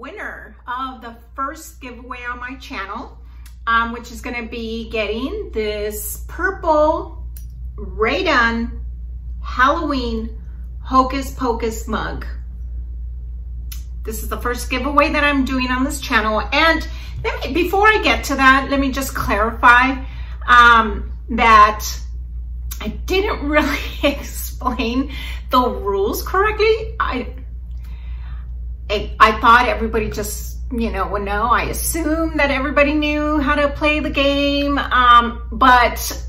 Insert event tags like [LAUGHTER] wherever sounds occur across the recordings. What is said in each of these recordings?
winner of the first giveaway on my channel, um, which is gonna be getting this purple Rae Dunn Halloween Hocus Pocus mug. This is the first giveaway that I'm doing on this channel. And me, before I get to that, let me just clarify um, that I didn't [LAUGHS] really explain the rules correctly. I, I, I thought everybody just, you know, would know. I assumed that everybody knew how to play the game, um, but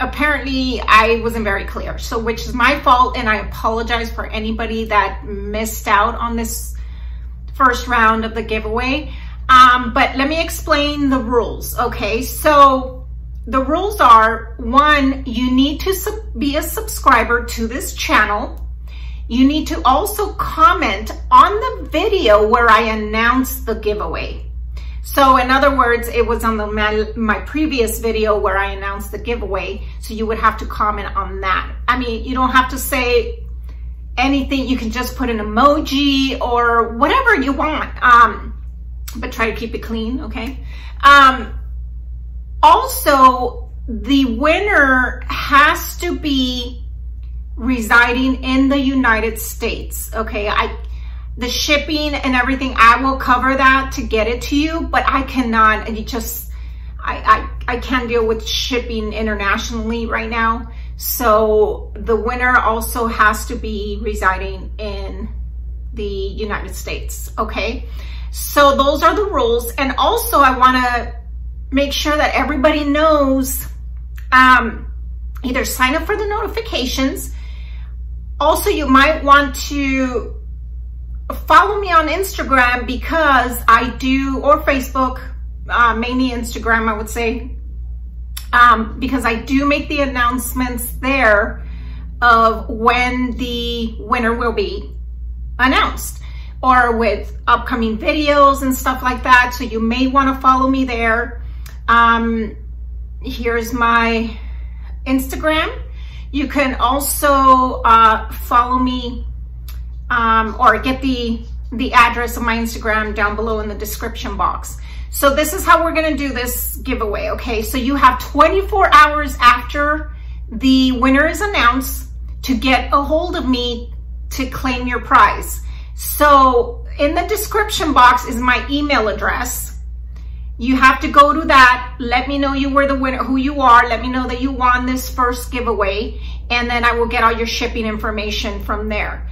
apparently I wasn't very clear. So, which is my fault, and I apologize for anybody that missed out on this first round of the giveaway. Um, but let me explain the rules, okay? So, the rules are, one, you need to be a subscriber to this channel. You need to also comment on the video where I announced the giveaway. So in other words, it was on the my, my, previous video where I announced the giveaway. So you would have to comment on that. I mean, you don't have to say anything. You can just put an emoji or whatever you want. Um, but try to keep it clean, okay? Um, also, the winner has to be residing in the United States. Okay, I the shipping and everything, I will cover that to get it to you, but I cannot, and you just, I, I, I can't deal with shipping internationally right now. So the winner also has to be residing in the United States, okay? So those are the rules. And also I wanna make sure that everybody knows, um, either sign up for the notifications also, you might want to follow me on Instagram because I do, or Facebook, uh, mainly Instagram, I would say, um, because I do make the announcements there of when the winner will be announced or with upcoming videos and stuff like that. So you may want to follow me there. Um, here's my Instagram. You can also uh, follow me um, or get the, the address of my Instagram down below in the description box. So this is how we're gonna do this giveaway, okay? So you have 24 hours after the winner is announced to get a hold of me to claim your prize. So in the description box is my email address. You have to go to that. Let me know you were the winner, who you are. Let me know that you won this first giveaway. And then I will get all your shipping information from there.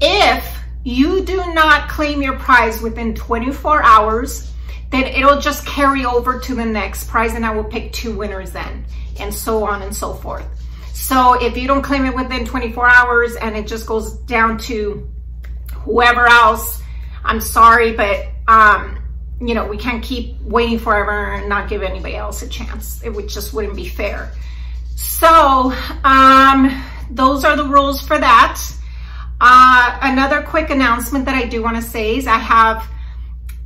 If you do not claim your prize within 24 hours, then it'll just carry over to the next prize and I will pick two winners then and so on and so forth. So if you don't claim it within 24 hours and it just goes down to whoever else, I'm sorry, but um, you know, we can't keep waiting forever and not give anybody else a chance. It would just wouldn't be fair. So, um, those are the rules for that. Uh, another quick announcement that I do want to say is I have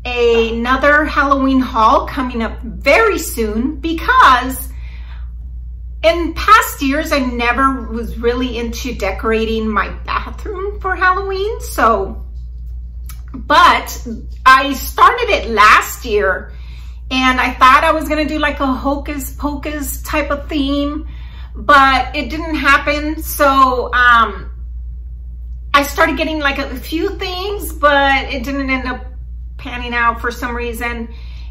another Halloween haul coming up very soon because in past years, I never was really into decorating my bathroom for Halloween. So but I started it last year and I thought I was gonna do like a hocus pocus type of theme, but it didn't happen. So um, I started getting like a few things, but it didn't end up panning out for some reason.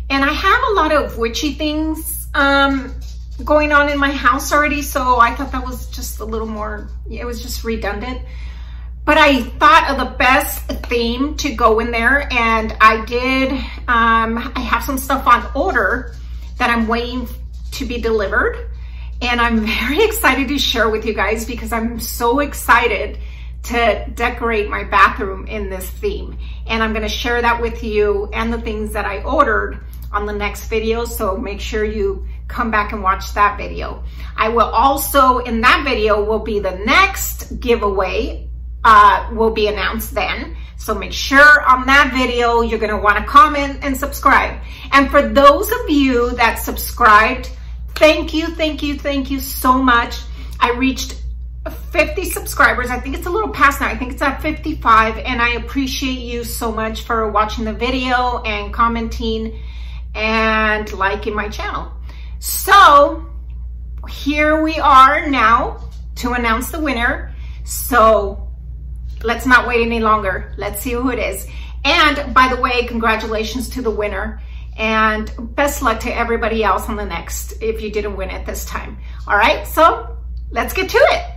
And I have a lot of witchy things um, going on in my house already. So I thought that was just a little more, it was just redundant. But I thought of the best theme to go in there and I did, um, I have some stuff on order that I'm waiting to be delivered. And I'm [LAUGHS] very excited to share with you guys because I'm so excited to decorate my bathroom in this theme. And I'm gonna share that with you and the things that I ordered on the next video. So make sure you come back and watch that video. I will also, in that video, will be the next giveaway uh, will be announced then. So make sure on that video, you're gonna wanna comment and subscribe. And for those of you that subscribed, thank you, thank you, thank you so much. I reached 50 subscribers. I think it's a little past now. I think it's at 55 and I appreciate you so much for watching the video and commenting and liking my channel. So here we are now to announce the winner. So let's not wait any longer. Let's see who it is. And by the way, congratulations to the winner and best luck to everybody else on the next if you didn't win it this time. All right, so let's get to it.